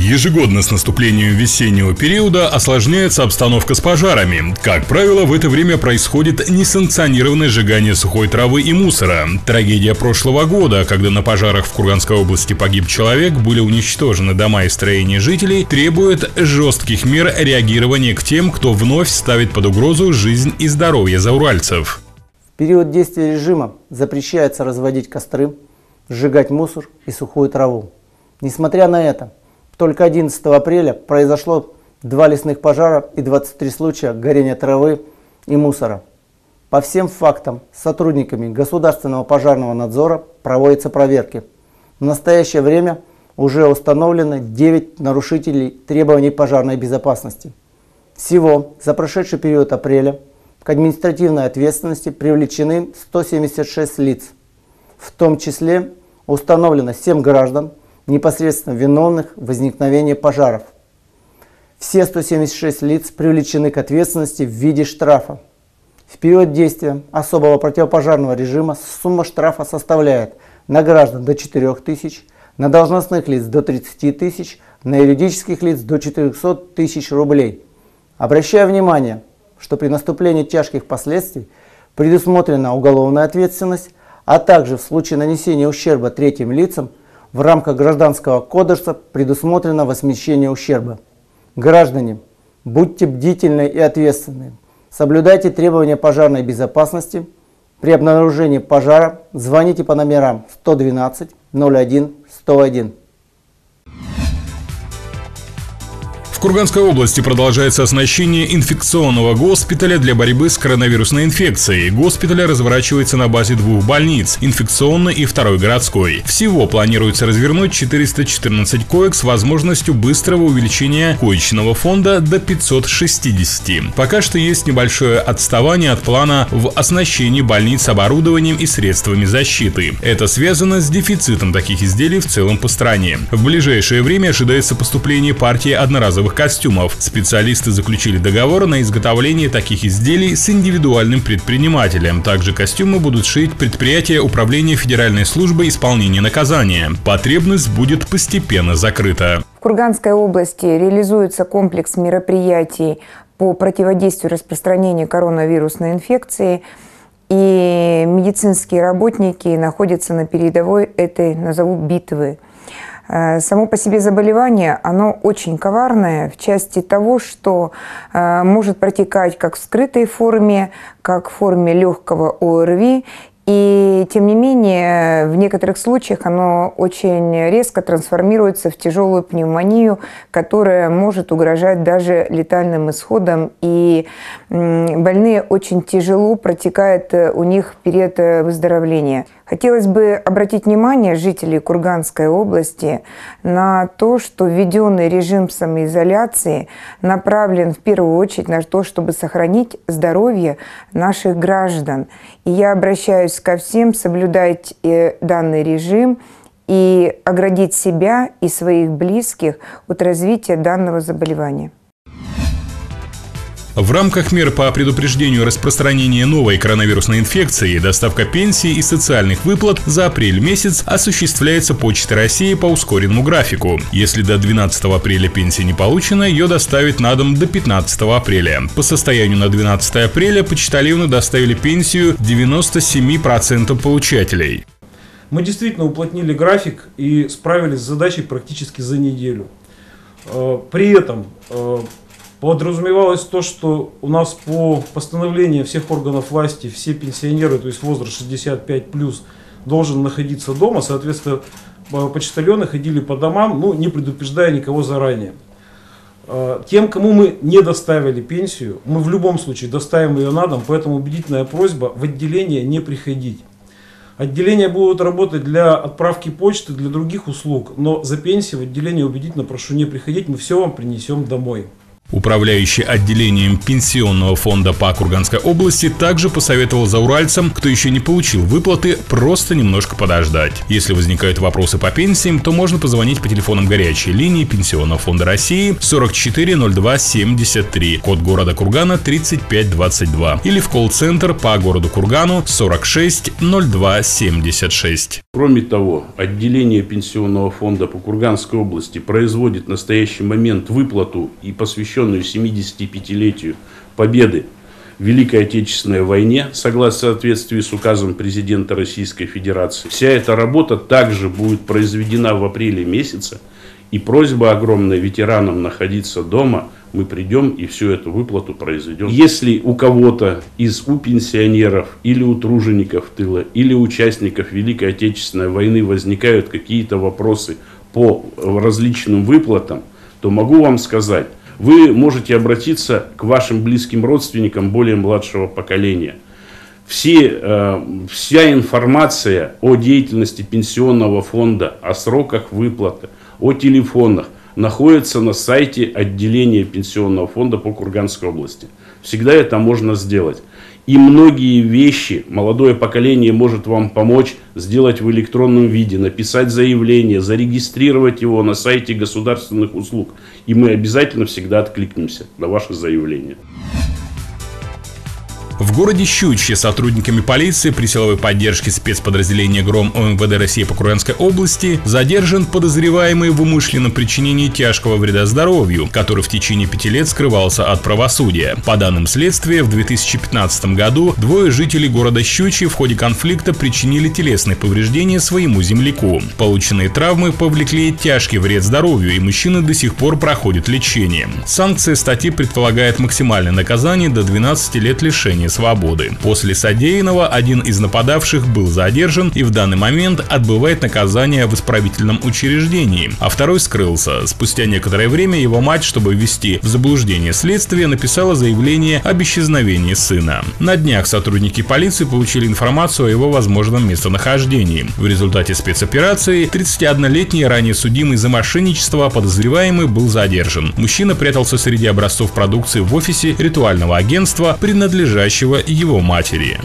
Ежегодно с наступлением весеннего периода осложняется обстановка с пожарами. Как правило, в это время происходит несанкционированное сжигание сухой травы и мусора. Трагедия прошлого года, когда на пожарах в Курганской области погиб человек, были уничтожены дома и строения жителей, требует жестких мер реагирования к тем, кто вновь ставит под угрозу жизнь и здоровье зауральцев. В период действия режима запрещается разводить костры, сжигать мусор и сухую траву. Несмотря на это, только 11 апреля произошло два лесных пожара и 23 случая горения травы и мусора. По всем фактам сотрудниками Государственного пожарного надзора проводятся проверки. В настоящее время уже установлено 9 нарушителей требований пожарной безопасности. Всего за прошедший период апреля к административной ответственности привлечены 176 лиц. В том числе установлено 7 граждан, непосредственно виновных в возникновении пожаров. Все 176 лиц привлечены к ответственности в виде штрафа. В период действия особого противопожарного режима сумма штрафа составляет на граждан до 4 тысяч, на должностных лиц до 30 тысяч, на юридических лиц до 400 тысяч рублей. Обращаю внимание, что при наступлении тяжких последствий предусмотрена уголовная ответственность, а также в случае нанесения ущерба третьим лицам в рамках Гражданского кодекса предусмотрено возмещение ущерба. Граждане, будьте бдительны и ответственны. Соблюдайте требования пожарной безопасности. При обнаружении пожара звоните по номерам 112 01 101. Курганской области продолжается оснащение инфекционного госпиталя для борьбы с коронавирусной инфекцией. Госпиталь разворачивается на базе двух больниц – инфекционной и второй городской. Всего планируется развернуть 414 коек с возможностью быстрого увеличения коечного фонда до 560. Пока что есть небольшое отставание от плана в оснащении больниц оборудованием и средствами защиты. Это связано с дефицитом таких изделий в целом по стране. В ближайшее время ожидается поступление партии одноразовых одноразовых костюмов. Специалисты заключили договор на изготовление таких изделий с индивидуальным предпринимателем. Также костюмы будут шить предприятия Управления Федеральной службы исполнения наказания. Потребность будет постепенно закрыта. В Курганской области реализуется комплекс мероприятий по противодействию распространению коронавирусной инфекции и медицинские работники находятся на передовой этой, назову, битвы. Э, само по себе заболевание, оно очень коварное в части того, что э, может протекать как в скрытой форме, как в форме легкого ОРВИ и тем не менее, в некоторых случаях оно очень резко трансформируется в тяжелую пневмонию, которая может угрожать даже летальным исходом. И больные очень тяжело протекает э, у них период выздоровления. Хотелось бы обратить внимание жителей Курганской области на то, что введенный режим самоизоляции направлен в первую очередь на то, чтобы сохранить здоровье наших граждан. И я обращаюсь ко всем соблюдать э, данный режим и оградить себя и своих близких от развития данного заболевания. В рамках мер по предупреждению распространения новой коронавирусной инфекции доставка пенсий и социальных выплат за апрель месяц осуществляется Почтой России по ускоренному графику. Если до 12 апреля пенсия не получена, ее доставят на дом до 15 апреля. По состоянию на 12 апреля почтальоны доставили пенсию 97% получателей. Мы действительно уплотнили график и справились с задачей практически за неделю. Э, при этом э, подразумевалось то, что у нас по постановлению всех органов власти все пенсионеры, то есть возраст 65 плюс, должен находиться дома. Соответственно, почтальоны ходили по домам, ну, не предупреждая никого заранее. А, тем, кому мы не доставили пенсию, мы в любом случае доставим ее на дом, поэтому убедительная просьба в отделение не приходить. Отделения будут работать для отправки почты, для других услуг, но за пенсию в отделение убедительно прошу не приходить, мы все вам принесем домой. Управляющий отделением Пенсионного фонда по Курганской области также посоветовал зауральцам, кто еще не получил выплаты, просто немножко подождать. Если возникают вопросы по пенсиям, то можно позвонить по телефонам горячей линии Пенсионного фонда России 440273, код города Кургана 3522 или в колл-центр по городу Кургану 460276. Кроме того, отделение Пенсионного фонда по Курганской области производит в настоящий момент выплату и посвященную 75-летию Победы в Великой Отечественной войне, согласно соответствии с указом президента Российской Федерации. Вся эта работа также будет произведена в апреле месяце. И просьба огромная ветеранам находиться дома – мы придем и всю эту выплату произведем. Если у кого-то из у пенсионеров или у тружеников тыла, или участников Великой Отечественной войны возникают какие-то вопросы по различным выплатам, то могу вам сказать, вы можете обратиться к вашим близким родственникам более младшего поколения. Все, э, вся информация о деятельности пенсионного фонда, о сроках выплаты, о телефонах, находится на сайте отделения пенсионного фонда по Курганской области. Всегда это можно сделать. И многие вещи молодое поколение может вам помочь сделать в электронном виде, написать заявление, зарегистрировать его на сайте государственных услуг. И мы обязательно всегда откликнемся на ваше заявление. В городе Щучье сотрудниками полиции при силовой поддержке спецподразделения ГРОМ ОМВД России по Курганской области задержан подозреваемый в умышленном причинении тяжкого вреда здоровью, который в течение пяти лет скрывался от правосудия. По данным следствия, в 2015 году двое жителей города Щучье в ходе конфликта причинили телесные повреждения своему земляку. Полученные травмы повлекли тяжкий вред здоровью, и мужчина до сих пор проходит лечение. Санкция статьи предполагает максимальное наказание до 12 лет лишения свободы. После содеянного один из нападавших был задержан и в данный момент отбывает наказание в исправительном учреждении, а второй скрылся. Спустя некоторое время его мать, чтобы ввести в заблуждение следствие, написала заявление об исчезновении сына. На днях сотрудники полиции получили информацию о его возможном местонахождении. В результате спецоперации 31-летний ранее судимый за мошенничество подозреваемый был задержан. Мужчина прятался среди образцов продукции в офисе ритуального агентства, принадлежащего его матери.